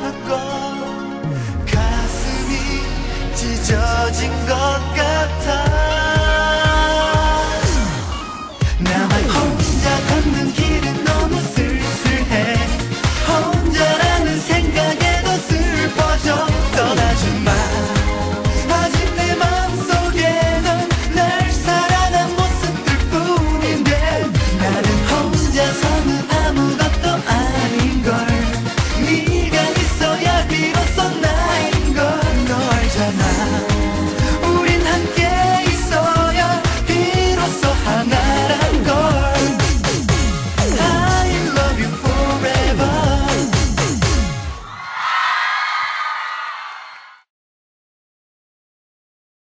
Các